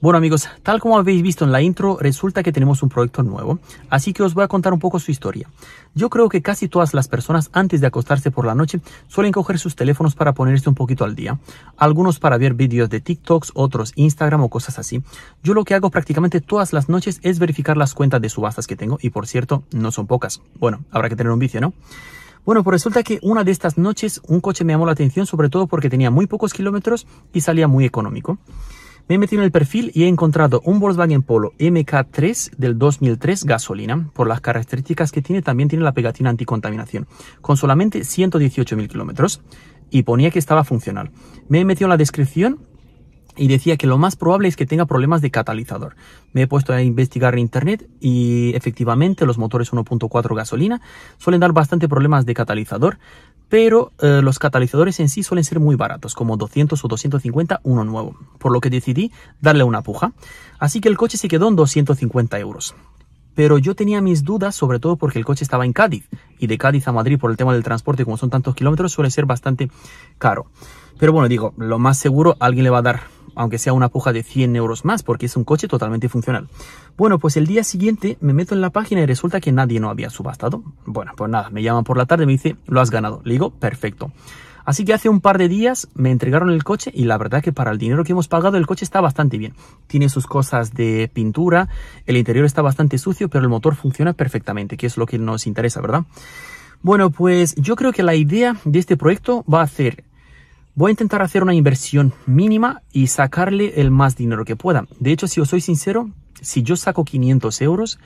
Bueno amigos, tal como habéis visto en la intro, resulta que tenemos un proyecto nuevo, así que os voy a contar un poco su historia. Yo creo que casi todas las personas antes de acostarse por la noche suelen coger sus teléfonos para ponerse un poquito al día. Algunos para ver vídeos de TikToks, otros Instagram o cosas así. Yo lo que hago prácticamente todas las noches es verificar las cuentas de subastas que tengo y por cierto, no son pocas. Bueno, habrá que tener un vicio, ¿no? Bueno, pues resulta que una de estas noches un coche me llamó la atención sobre todo porque tenía muy pocos kilómetros y salía muy económico. Me he metido en el perfil y he encontrado un Volkswagen Polo MK3 del 2003 gasolina. Por las características que tiene, también tiene la pegatina anticontaminación, con solamente 118.000 kilómetros. Y ponía que estaba funcional. Me he metido en la descripción y decía que lo más probable es que tenga problemas de catalizador. Me he puesto a investigar en internet y efectivamente los motores 1.4 gasolina suelen dar bastante problemas de catalizador, pero eh, los catalizadores en sí suelen ser muy baratos, como 200 o 250 uno nuevo, por lo que decidí darle una puja. Así que el coche se quedó en 250 euros. Pero yo tenía mis dudas, sobre todo porque el coche estaba en Cádiz, y de Cádiz a Madrid por el tema del transporte, como son tantos kilómetros, suele ser bastante caro. Pero bueno, digo, lo más seguro, alguien le va a dar aunque sea una puja de 100 euros más, porque es un coche totalmente funcional. Bueno, pues el día siguiente me meto en la página y resulta que nadie no había subastado. Bueno, pues nada, me llaman por la tarde y me dice, lo has ganado. Le digo, perfecto. Así que hace un par de días me entregaron el coche y la verdad que para el dinero que hemos pagado el coche está bastante bien. Tiene sus cosas de pintura, el interior está bastante sucio, pero el motor funciona perfectamente, que es lo que nos interesa, ¿verdad? Bueno, pues yo creo que la idea de este proyecto va a ser Voy a intentar hacer una inversión mínima y sacarle el más dinero que pueda. De hecho, si os soy sincero, si yo saco 500 euros,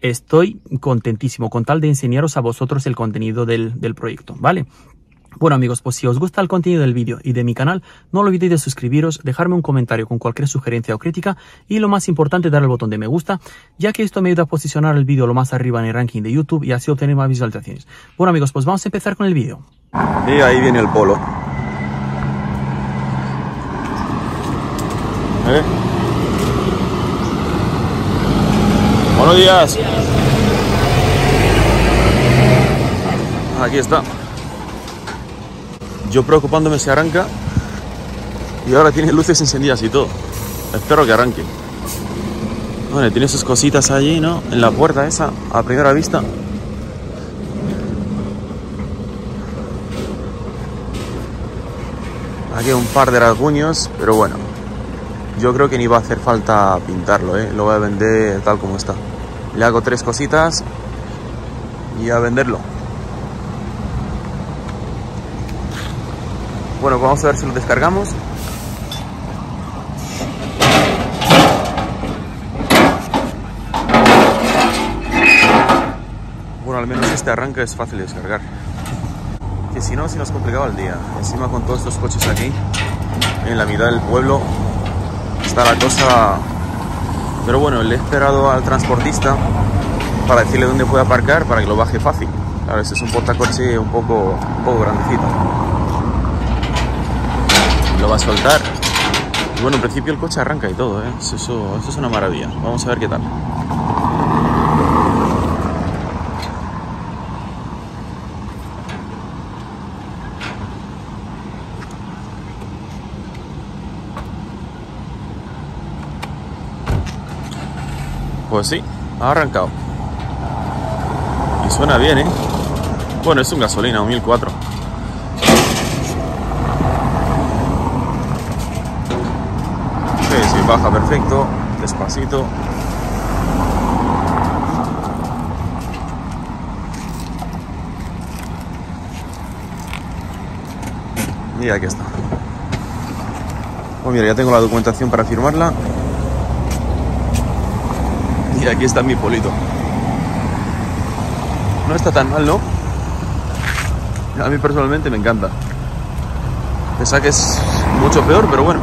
estoy contentísimo con tal de enseñaros a vosotros el contenido del, proyecto, ¿vale? Bueno amigos, pues si os gusta el contenido del vídeo y de mi canal, no olvidéis de suscribiros, dejarme un comentario con cualquier sugerencia o crítica y lo más importante, dar el botón de me gusta, ya que esto me ayuda a posicionar el vídeo lo más arriba en el ranking de YouTube y así obtener más visualizaciones. Bueno amigos, pues vamos a empezar con el vídeo. Y ahí viene el polo. ¿Eh? Buenos días. Aquí está. Yo preocupándome si arranca y ahora tiene luces encendidas y todo. Espero que arranque. Bueno, tiene sus cositas allí, ¿no? En la puerta esa, a primera vista. Aquí un par de rasguños, pero bueno, yo creo que ni va a hacer falta pintarlo, ¿eh? lo voy a vender tal como está. Le hago tres cositas y a venderlo. Bueno, pues vamos a ver si lo descargamos. Bueno, al menos este arranque es fácil de descargar. Que si no, si nos complicaba el día. Encima con todos estos coches aquí, en la mitad del pueblo, está la cosa. Pero bueno, le he esperado al transportista para decirle dónde puede aparcar para que lo baje fácil. Claro, ese es un portacoche un poco, un poco grandecito. Lo va a soltar. Y bueno, en principio el coche arranca y todo, ¿eh? eso, eso es una maravilla. Vamos a ver qué tal. Pues sí, ha arrancado. Y suena bien, ¿eh? Bueno, es un gasolina, un 1004. Sí, sí, baja perfecto, despacito. Y aquí está. Pues mira, ya tengo la documentación para firmarla. Y aquí está mi polito. No está tan mal, ¿no? A mí personalmente me encanta. Pensaba que es mucho peor, pero bueno,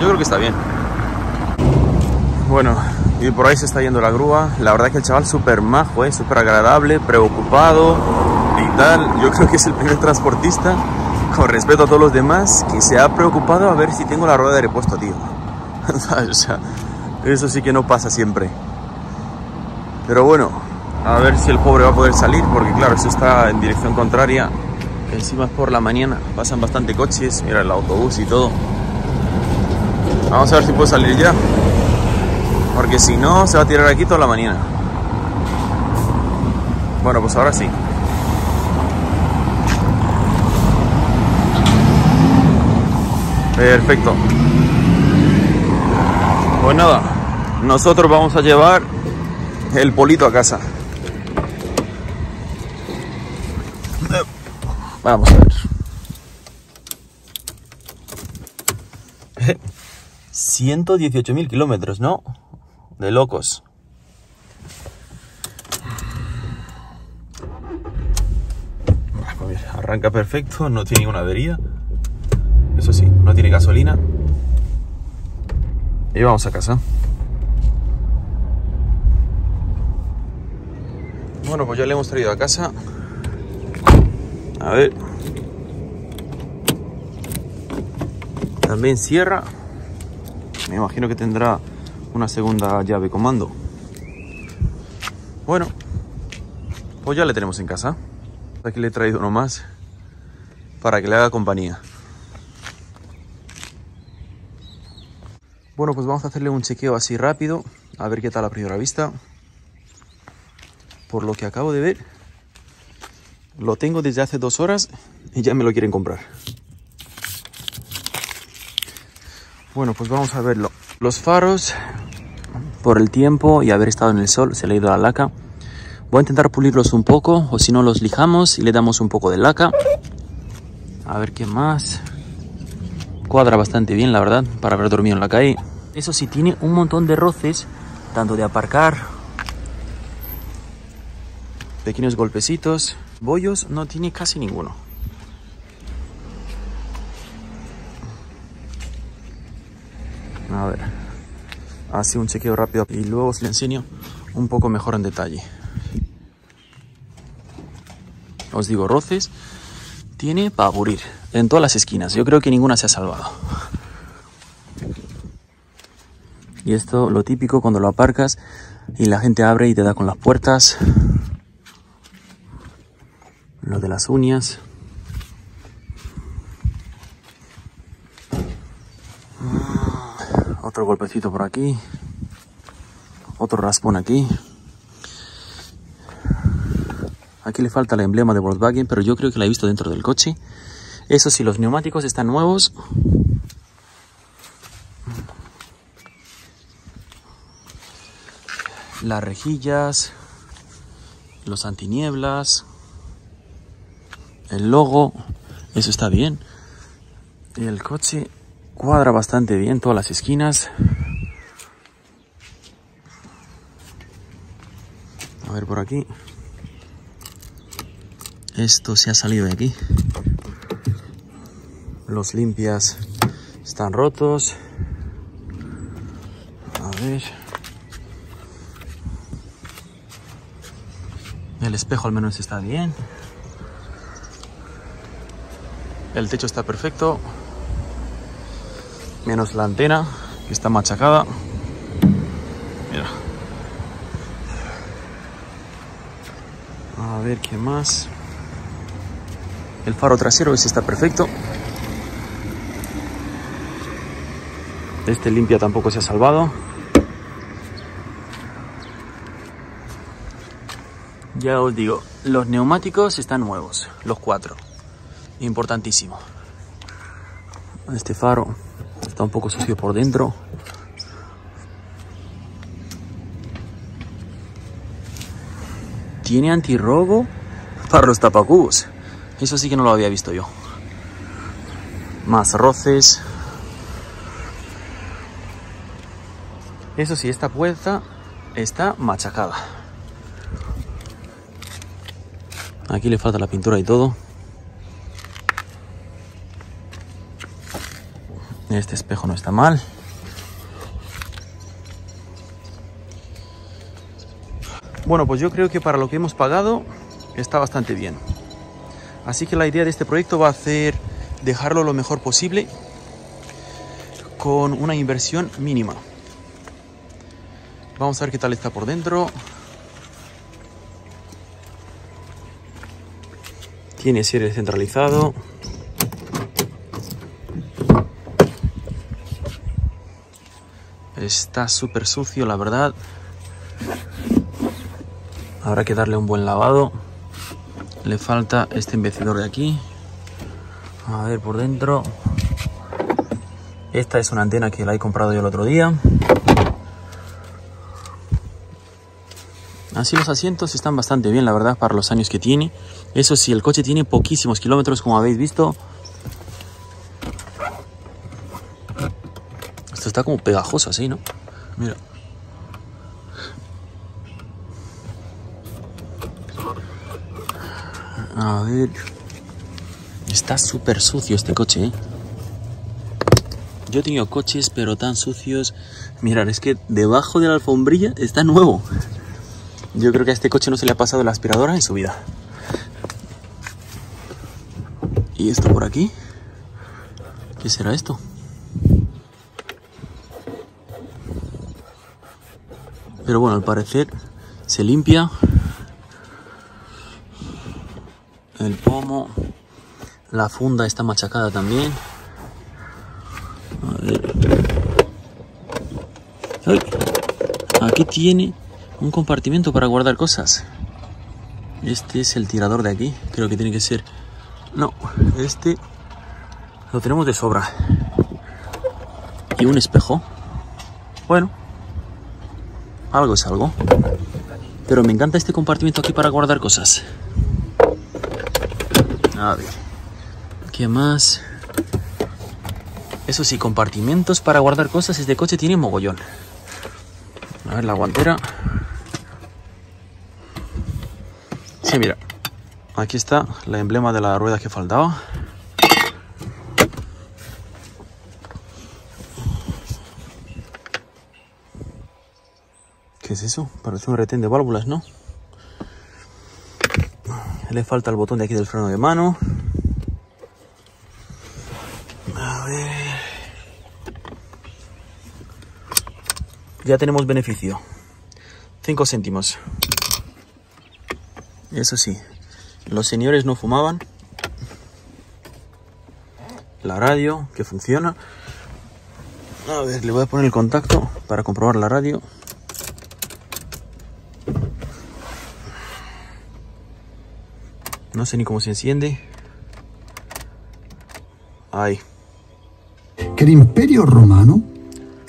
yo creo que está bien. Bueno, y por ahí se está yendo la grúa. La verdad que el chaval súper majo, ¿eh? súper agradable, preocupado y tal. Yo creo que es el primer transportista, con respeto a todos los demás, que se ha preocupado a ver si tengo la rueda de repuesto, tío. o sea, eso sí que no pasa siempre. Pero bueno, a ver si el pobre va a poder salir, porque claro, eso está en dirección contraria. Encima es por la mañana, pasan bastante coches, mira el autobús y todo. Vamos a ver si puedo salir ya. Porque si no, se va a tirar aquí toda la mañana. Bueno, pues ahora sí. Perfecto. Pues nada, nosotros vamos a llevar el polito a casa. Vamos a ver. 118.000 kilómetros, ¿no? De locos. Pues mira, arranca perfecto, no tiene ninguna avería. Eso sí, no tiene gasolina. Y vamos a casa. Bueno, pues ya le hemos traído a casa. A ver. También cierra. Me imagino que tendrá una segunda llave comando. Bueno, pues ya le tenemos en casa. Aquí le he traído uno más para que le haga compañía. Bueno, pues vamos a hacerle un chequeo así rápido, a ver qué tal a primera vista. Por lo que acabo de ver, lo tengo desde hace dos horas y ya me lo quieren comprar. Bueno, pues vamos a verlo. Los faros, por el tiempo y haber estado en el sol, se le ha ido la laca. Voy a intentar pulirlos un poco, o si no los lijamos y le damos un poco de laca. A ver qué más. Cuadra bastante bien, la verdad, para haber dormido en la calle. Eso sí, tiene un montón de roces, tanto de aparcar, pequeños golpecitos. Bollos no tiene casi ninguno. A ver, así un chequeo rápido y luego os le enseño un poco mejor en detalle. Os digo, roces tiene para aburrir en todas las esquinas. Yo creo que ninguna se ha salvado. Y esto, lo típico cuando lo aparcas y la gente abre y te da con las puertas. Lo de las uñas. Otro golpecito por aquí. Otro raspón aquí. Aquí le falta el emblema de Volkswagen, pero yo creo que la he visto dentro del coche. Eso sí, los neumáticos están nuevos. Las rejillas, los antinieblas, el logo, eso está bien. Y el coche cuadra bastante bien todas las esquinas. A ver por aquí. Esto se ha salido de aquí. Los limpias están rotos. A ver. El espejo al menos está bien. El techo está perfecto. Menos la antena, que está machacada. Mira. A ver qué más. El faro trasero, ese está perfecto. Este limpia tampoco se ha salvado. Ya os digo, los neumáticos están nuevos, los cuatro. Importantísimo. Este faro Está un poco sucio por dentro. Tiene antirrobo para los tapacubos. Eso sí que no lo había visto yo. Más roces. Eso sí, esta puerta está machacada. Aquí le falta la pintura y todo. Este espejo no está mal. Bueno, pues yo creo que para lo que hemos pagado está bastante bien. Así que la idea de este proyecto va a ser dejarlo lo mejor posible con una inversión mínima. Vamos a ver qué tal está por dentro. Tiene cierre centralizado. Está súper sucio, la verdad. Habrá que darle un buen lavado. Le falta este embecedor de aquí. A ver por dentro. Esta es una antena que la he comprado yo el otro día. Así los asientos están bastante bien, la verdad, para los años que tiene. Eso sí, el coche tiene poquísimos kilómetros, como habéis visto. Está como pegajoso así, ¿no? Mira. A ver. Está súper sucio este coche, ¿eh? Yo he tenido coches, pero tan sucios. Mirad, es que debajo de la alfombrilla está nuevo. Yo creo que a este coche no se le ha pasado la aspiradora en su vida. ¿Y esto por aquí? ¿Qué será esto? Pero bueno, al parecer se limpia. El pomo. La funda está machacada también. A ver. ¡Ay! Aquí tiene un compartimento para guardar cosas. Este es el tirador de aquí. Creo que tiene que ser... No, este lo tenemos de sobra. Y un espejo. Bueno, algo es algo. Pero me encanta este compartimento aquí para guardar cosas. A ver. ¿Qué más? Eso sí, compartimentos para guardar cosas. Este coche tiene mogollón. A ver, la guantera. Sí, mira. Aquí está la emblema de la rueda que faltaba. Es eso? Parece un retén de válvulas, ¿no? Le falta el botón de aquí del freno de mano. A ver. Ya tenemos beneficio. 5 céntimos. Eso sí, los señores no fumaban. La radio, que funciona. A ver, le voy a poner el contacto para comprobar la radio. No sé ni cómo se enciende. Ahí. che l'impero romano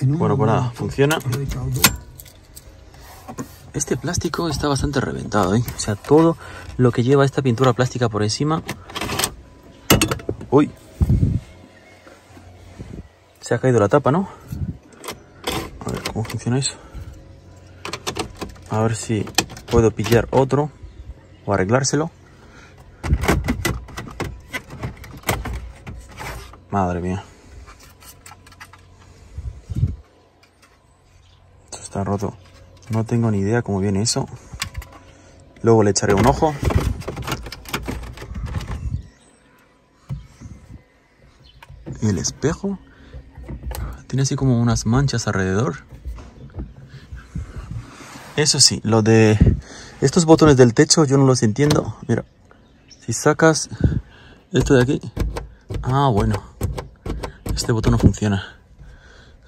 en un Bueno, pues nada, funciona. Este plástico está bastante reventado, ¿eh? O sea, todo lo que lleva esta pintura plástica por encima... Uy. Se ha caído la tapa, ¿no? A ver cómo funciona eso. A ver si puedo pillar otro o arreglárselo. Madre mía. Esto está roto. No tengo ni idea cómo viene eso. Luego le echaré un ojo. El espejo tiene así como unas manchas alrededor. Eso sí, lo de estos botones del techo yo no los entiendo. Mira, si sacas esto de aquí. Ah, bueno este botón no funciona.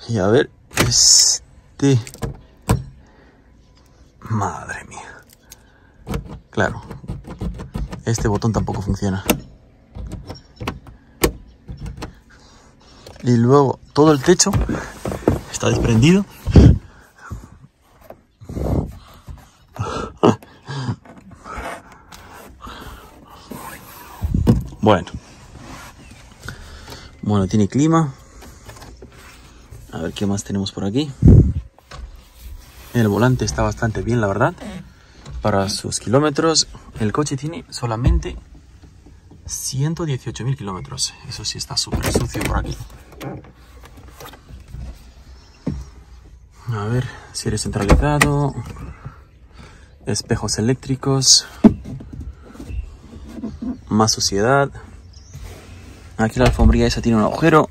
Y a ver, este... Madre mía. Claro, este botón tampoco funciona. Y luego todo el techo está desprendido. Bueno. Bueno, tiene clima. A ver qué más tenemos por aquí. El volante está bastante bien, la verdad. Para sus kilómetros. El coche tiene solamente 118.000 kilómetros. Eso sí está súper sucio por aquí. A ver, si eres centralizado. Espejos eléctricos. Más suciedad. Aquí la alfombrilla esa tiene un agujero.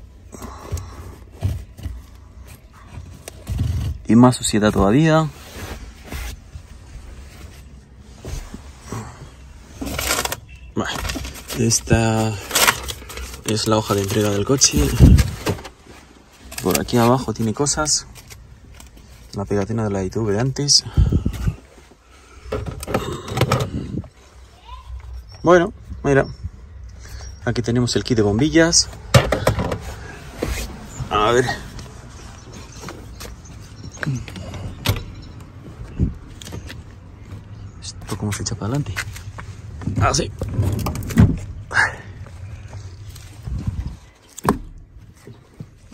Y más suciedad todavía. Esta es la hoja de entrega del coche. Por aquí abajo tiene cosas. La pegatina de la ITV de antes. Bueno, mira. Aquí tenemos el kit de bombillas. A ver. ¿Esto cómo se echa para adelante? Así.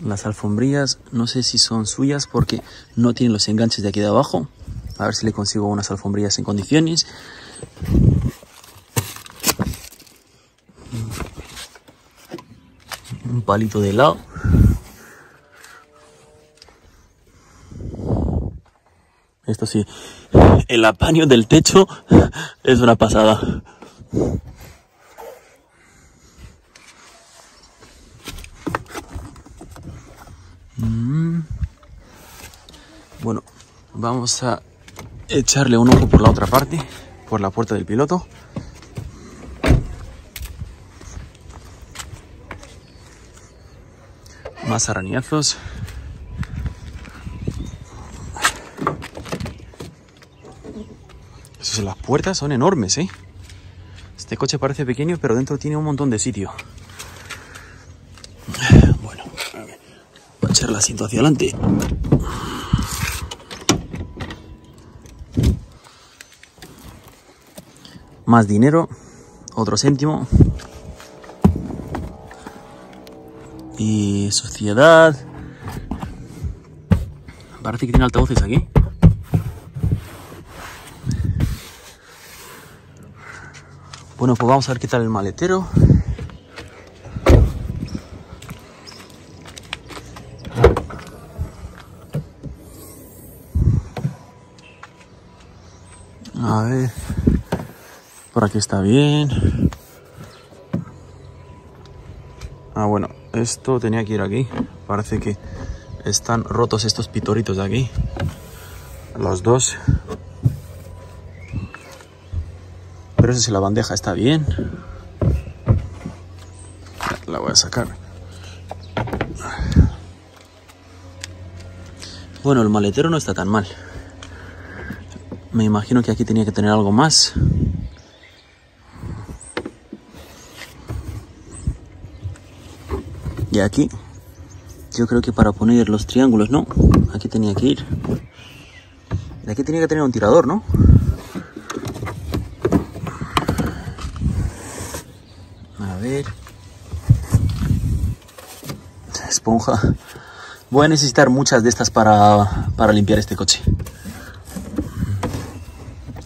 Las alfombrillas, no sé si son suyas porque no tienen los enganches de aquí de abajo. A ver si le consigo unas alfombrillas en condiciones. Un palito de helado. Esto sí, el apaño del techo es una pasada. Mm. Bueno, vamos a echarle un ojo por la otra parte, por la puerta del piloto. Más arañazos. Las puertas son enormes, ¿eh? Este coche parece pequeño, pero dentro tiene un montón de sitio. Bueno, a ver. Voy a echar el asiento hacia adelante. Más dinero, otro céntimo. Y suciedad. Parece que tiene altavoces aquí. Bueno, pues vamos a ver qué tal el maletero. A ver. Por aquí está bien. Ah, bueno, esto tenía que ir aquí. Parece que están rotos estos pitoritos de aquí. Los dos. Pero eso sí, la bandeja está bien. La voy a sacar. Bueno, el maletero no está tan mal. Me imagino que aquí tenía que tener algo más. Y aquí, yo creo que para poner los triángulos, ¿no? Aquí tenía que ir. Y aquí tenía que tener un tirador, ¿no? A ver. Esponja. Voy a necesitar muchas de estas para, para limpiar este coche.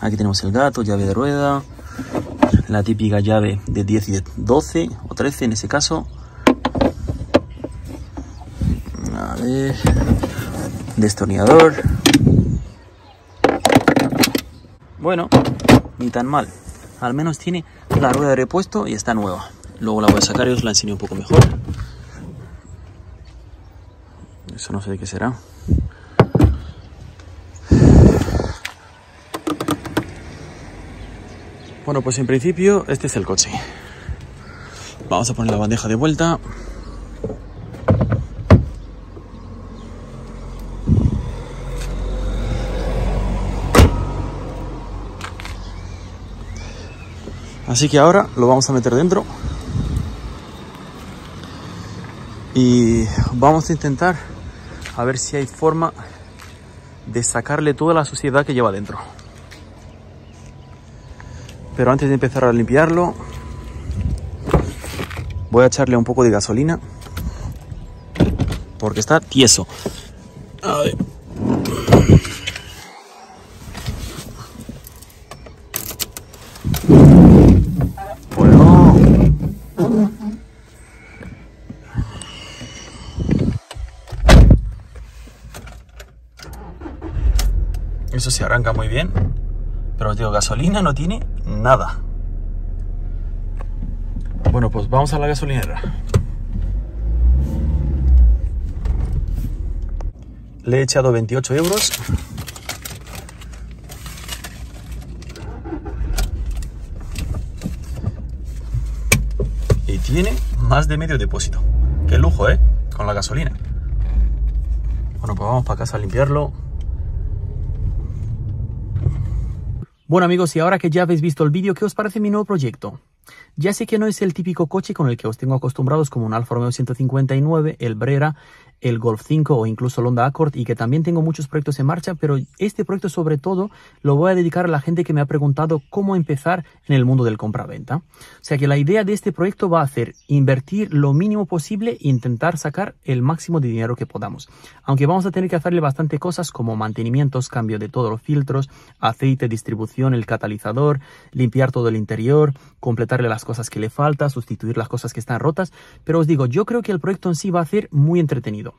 Aquí tenemos el gato, llave de rueda, la típica llave de 10 y de 12 o 13 en ese caso. A ver, destornillador. Bueno, ni tan mal. Al menos tiene la rueda de repuesto y está nueva. Luego la voy a sacar y os la enseño un poco mejor. Eso no sé de qué será. Bueno, pues en principio este es el coche. Vamos a poner la bandeja de vuelta. Así que ahora lo vamos a meter dentro. Y vamos a intentar a ver si hay forma de sacarle toda la suciedad que lleva dentro. Pero antes de empezar a limpiarlo, Voy a echarle un poco de gasolina porque está tieso. Bueno. Eso se arranca muy bien, pero os digo, gasolina no tiene nada. Bueno, pues vamos a la gasolinera. Le he echado 28 euros. Y tiene más de medio depósito. Qué lujo, ¿eh? Con la gasolina. Bueno, pues vamos para casa a limpiarlo. Bueno amigos, y ahora que ya habéis visto el vídeo, ¿qué os parece mi nuevo proyecto? Ya sé que no es el típico coche con el que os tengo acostumbrados como un Alfa Romeo 159, el Brera, el Golf 5 o incluso el Honda Accord y que también tengo muchos proyectos en marcha, pero este proyecto sobre todo lo voy a dedicar a la gente que me ha preguntado cómo empezar en el mundo del compra-venta. O sea que la idea de este proyecto va a ser invertir lo mínimo posible e intentar sacar el máximo de dinero que podamos. Aunque vamos a tener que hacerle bastante cosas como mantenimientos, cambio de todos los filtros, aceite, distribución, el catalizador, limpiar todo el interior, completarle las cosas que le falta, sustituir las cosas que están rotas, pero os digo, yo creo que el proyecto en sí va a ser muy entretenido.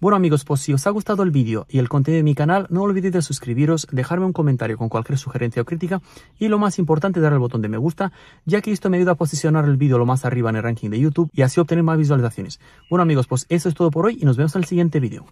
Bueno amigos, pues si os ha gustado el vídeo y el contenido de mi canal, no olvidéis de suscribiros, dejarme un comentario con cualquier sugerencia o crítica y lo más importante, dar el botón de me gusta, ya que esto me ayuda a posicionar el vídeo lo más arriba en el ranking de YouTube y así obtener más visualizaciones. Bueno amigos, pues eso es todo por hoy y nos vemos en el siguiente vídeo.